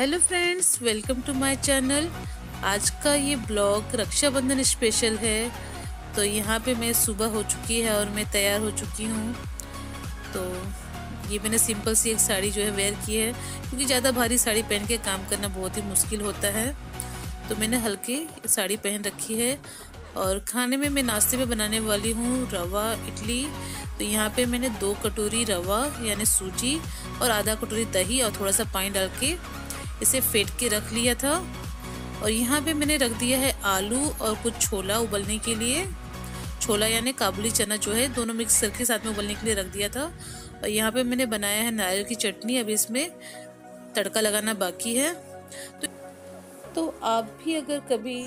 Hello friends, welcome to my channel. आज का ये ब्लॉग रक्षाबंधन स्पेशल है। तो यहाँ पे मैं सुबह हो चुकी है और मैं तैयार हो चुकी हूँ। तो ये मैंने सिंपल सी एक साड़ी जो है वेयर की है। क्योंकि ज़्यादा भारी साड़ी पहन के काम करना बहुत ही मुश्किल होता है। तो मैंने हल्की साड़ी पहन रखी है। और खाने में मैं नाश्ते में बनाने वाली हूँ रवा, इडली। तो यहाँ पे मैंने दो कटोरी रवा, यानी सूजी, और आधा कटोरी दही और थोड़ा सा पानी डाल के इसे फेंट के रख लिया था। और यहाँ पे मैंने रख दिया है आलू और कुछ छोला उबलने के लिए। छोला यानी काबुली चना जो है, दोनों मिक्स करके साथ में उबलने के लिए रख दिया था। और यहाँ पे मैंने बनाया है नारियल की चटनी। अभी इसमें तड़का लगाना बाकी है। तो तो आप भी अगर कभी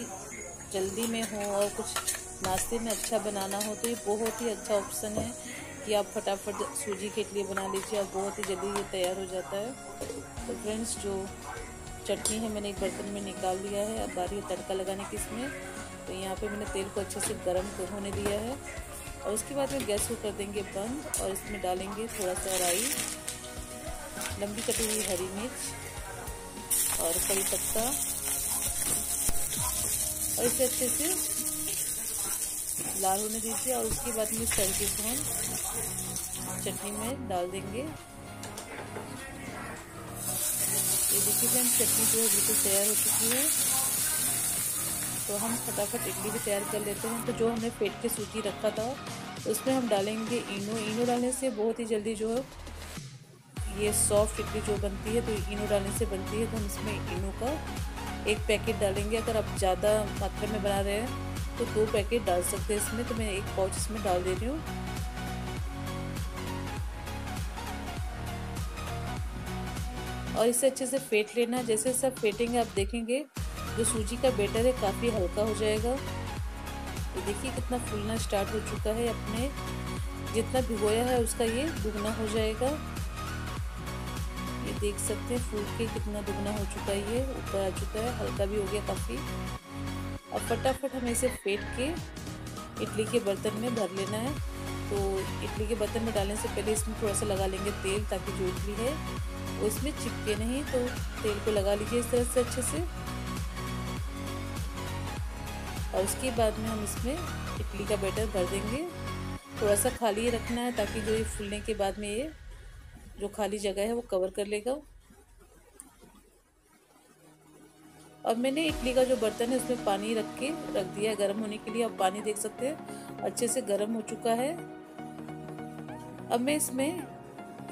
जल्दी में हो और कुछ नाश्ते में अच्छा बनाना हो तो ये बहुत ही अच्छा ऑप्शन है कि आप फटाफट सूजी के लिए बना लीजिए। और बहुत ही जल्दी ये तैयार हो जाता है। तो फ्रेंड्स, जो चटनी है, मैंने एक बर्तन में निकाल लिया है। अब बारी है तड़का लगाने की इसमें। तो यहाँ पे मैंने तेल को अच्छे से गर्म होने दिया है। और उसके बाद में गैस को कर देंगे बंद और इसमें डालेंगे थोड़ा सा राई, लंबी कटी हुई हरी मिर्च और कड़ी पत्ता। और इसे अच्छे से लाल होने दीजिए और उसके बाद में तड़के को हम चटनी में डाल देंगे। ये देखिए फ्रेंड्स चटनी जो है बिल्कुल तैयार हो चुकी है। तो हम फटाफट इडली भी तैयार कर लेते हैं। तो जो हमने पेट के सूजी रखा था उसमें हम डालेंगे इनो। इनो डालने से बहुत ही जल्दी जो है ये सॉफ्ट इडली जो बनती है तो इनो डालने से बनती है। तो हम इसमें इनो का एक पैकेट डालेंगे। अगर आप ज़्यादा मात्रा में बना रहे हैं तो दो पैकेट डाल सकते हैं इसमें। तो मैं एक पाउच इसमें डाल दे रही हूँ। और इसे अच्छे से फेंट लेना। जैसे सब फेंटेंगे, आप देखेंगे, जो सूजी का बेटर है, काफ़ी हल्का हो जाएगा। तो देखिए कितना फूलना स्टार्ट हो चुका है अपने। जितना भिगोया है, उसका ये दुगना हो जाएगा। ये देख सकते हैं, फूल के कितना दुगना हो चुका है ये। ऊपर आ चुका है, हल्का भी हो गया काफ़ी। और फटाफट हमें इसे फेंट के इडली के बर्तन में भर लेना है। तो इडली के बर्तन में डालने से पहले इसमें थोड़ा सा लगा लेंगे तेल ताकि जो इडली है वो इसमें चिपके नहीं तो तेल को लगा लीजिए इस तरह से अच्छे से। और उसके बाद में हम इसमें इडली का बैटर भर देंगे। थोड़ा सा खाली रखना है ताकि जो ये फूलने के बाद में ये जो खाली जगह है वो कवर कर लेगा। अब मैंने इडली का जो बर्तन है उसमें पानी रख के रख दिया है गर्म होने के लिए। अब पानी देख सकते हैं। अच्छे से गर्म हो चुका है। अब मैं इसमें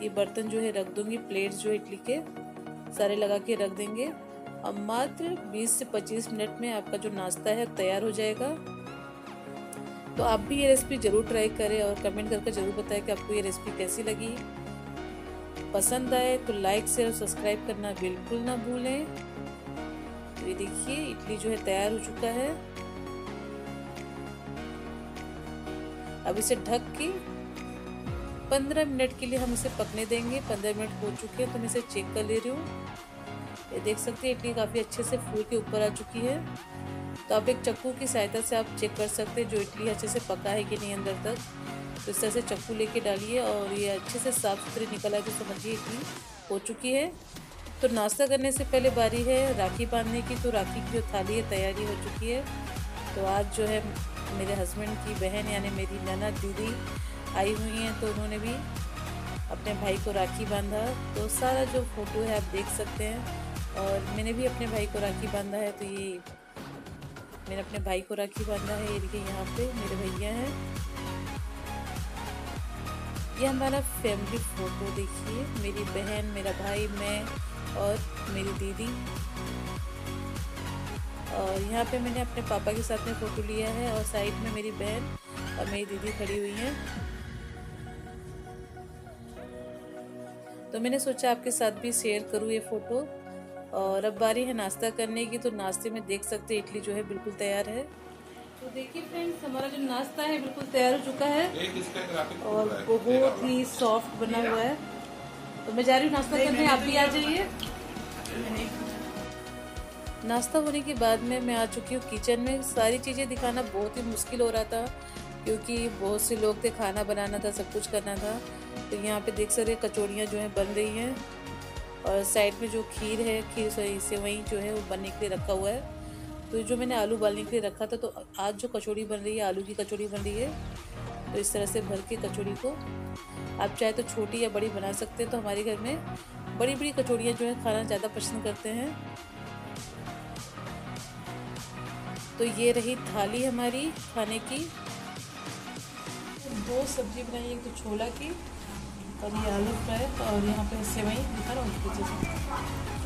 ये बर्तन जो है रख दूँगी प्लेट्स जो इडली के, सारे लगा के रख देंगे। अब मात्र 20 से 25 मिनट में आपका जो नाश्ता है तैयार हो जाएगा। तो आप भी ये रेसिपी ज़रूर ट्राई करें और कमेंट करके ज़रूर बताएँ कि आपको ये रेसिपी कैसी लगी। पसंद आए तो लाइक शेयर और सब्सक्राइब करना बिल्कुल ना भूलें। तो ये देखिए, इडली जो है तैयार हो चुका है। अब इसे ढक के पंद्रह मिनट के लिए हम इसे पकने देंगे। पंद्रह मिनट हो चुके हैं तो मैं इसे चेक कर ले रही हूँ। ये देख सकते हैं इडली काफ़ी अच्छे से फूल के ऊपर आ चुकी है। तो आप एक चक्कू की सहायता से आप चेक कर सकते हैं, जो इडली अच्छे से पका है कि नहीं अंदर तक। तो इस तरह से चक्कू लेके डालिए और ये अच्छे से साफ़ सुथरी निकल तो समझिए इडली हो चुकी है। तो नाश्ता करने से पहले बारी है राखी बांधने की। तो राखी की जो थाली है, तैयारी हो चुकी है। तो आज जो है मेरे हस्बैंड की बहन यानी मेरी ननद दीदी आई हुई हैं तो उन्होंने भी अपने भाई को राखी बांधा। तो सारा जो फ़ोटो है आप देख सकते हैं और मैंने भी अपने भाई को राखी बांधा है तो ये मैंने अपने भाई को राखी बांधा है ये देखिए यहाँ पे मेरे भैया हैं। ये हमारा फैमिली फ़ोटो देखिए, मेरी बहन, मेरा भाई, मैं और मेरी दीदी। और यहाँ पे मैंने अपने पापा के साथ में फ़ोटो लिया है और साइड में मेरी बहन और मेरी दीदी खड़ी हुई हैं। तो मैंने सोचा आपके साथ भी शेयर करूँ ये फ़ोटो और अब बारी है नाश्ता करने की तो नाश्ते में देख सकते इडली जो है बिल्कुल तैयार है। तो देखिए फ्रेंड्स हमारा जो नाश्ता है बिल्कुल तैयार हो चुका है। और बहुत ही सॉफ्ट बना हुआ है। तो मैं जा रही हूँ नाश्ता करने आप भी आ जाइए। नाश्ता होने के बाद में मैं आ चुकी हूँ किचन में। सारी चीज़ें दिखाना बहुत ही मुश्किल हो रहा था, क्योंकि बहुत से लोग थे, खाना बनाना था, सब कुछ करना था। तो यहाँ पे देख सकते कचौड़ियाँ जो हैं, बन रही हैं। और साइड में जो खीर है, खीर सॉरी, सेवई जो है, वो बनने के लिए रखा हुआ है। तो जो मैंने आलू उबालने के लिए रखा था तो आज जो कचौड़ी बन रही है, आलू की कचौड़ी बन रही है तो इस तरह से भर के कचौड़ी को आप चाहे तो छोटी या बड़ी बना सकते हैं। तो हमारे घर में बड़ी बड़ी कचौड़ियाँ जो है, खाना ज़्यादा पसंद करते हैं। तो ये रही थाली हमारी खाने की। दो सब्ज़ी बनाई, एक तो छोला की और ये आलू फ्राई, और यहाँ पे सेवई, दिखा रहा हूँ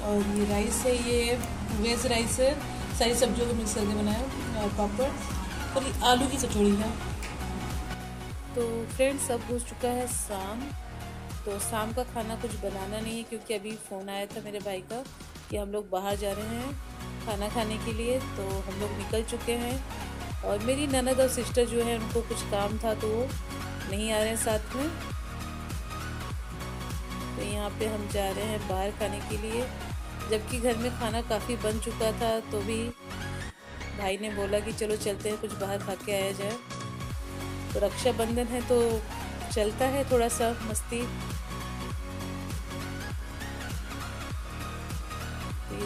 और ये राइस है, ये वेज राइस है, सारी सब्जियों को मिक्स करके बनाया, और पापड़, और ये आलू की कचौड़ी है। तो फ्रेंड्स, अब हो चुका है शाम। तो शाम का खाना कुछ बनाना नहीं है, क्योंकि अभी फ़ोन आया था मेरे भाई का कि हम लोग बाहर जा रहे हैं। खाना खाने के लिए तो हम लोग निकल चुके हैं। और मेरी ननद और सिस्टर जो है, उनको कुछ काम था तो वो नहीं आ रहे हैं साथ में। तो यहाँ पे हम जा रहे हैं बाहर खाने के लिए। जबकि घर में खाना काफ़ी बन चुका था तो भी भाई ने बोला कि चलो चलते हैं, कुछ बाहर खा के आया जाए। तो रक्षाबंधन है तो चलता है थोड़ा सा, मस्ती।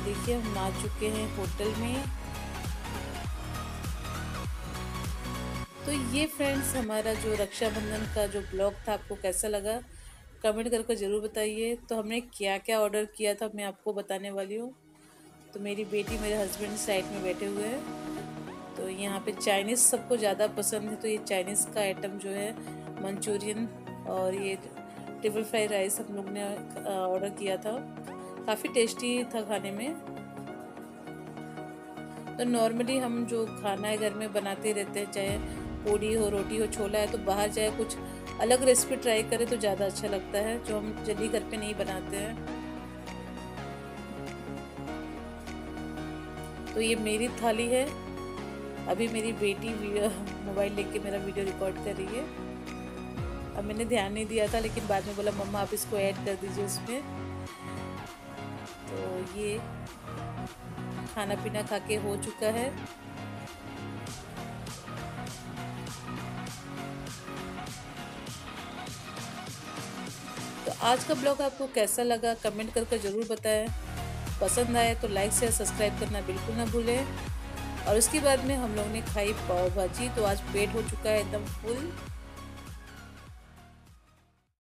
देखिए, हम आ चुके हैं होटल में। तो ये फ्रेंड्स हमारा जो रक्षाबंधन का जो ब्लॉग था, आपको कैसा लगा? कमेंट करके ज़रूर बताइए। तो हमने क्या क्या ऑर्डर किया था, मैं आपको बताने वाली हूँ। तो मेरी बेटी मेरे हस्बैंड साइड में बैठे हुए हैं। तो यहाँ पे चाइनीज़ सबको ज़्यादा पसंद है तो ये चाइनीज़ का आइटम जो है मंचूरियन और ये टेबल फ्राई राइस हम लोग ने ऑर्डर किया था। काफ़ी टेस्टी था खाने में। तो नॉर्मली हम जो खाना है घर में बनाते रहते हैं, चाहे पूड़ी हो, रोटी हो, छोला है तो बाहर जाए कुछ अलग रेसिपी ट्राई करें तो ज़्यादा अच्छा लगता है, जो हम जल्दी घर पे नहीं बनाते हैं। तो ये मेरी थाली है। अभी मेरी बेटी मोबाइल लेके मेरा वीडियो रिकॉर्ड कर रही है। अब मैंने ध्यान नहीं दिया था, लेकिन बाद में बोला, मम्मा, आप इसको ऐड कर दीजिए उसमें। तो ये खाना पीना खा के हो चुका है। तो आज का ब्लॉग आपको कैसा लगा, कमेंट करके ज़रूर बताएँ। पसंद आए तो लाइक शेयर सब्सक्राइब करना बिल्कुल ना भूलें। और उसके बाद में हम लोग ने खाई पाव भाजी तो आज पेट हो चुका है एकदम फुल।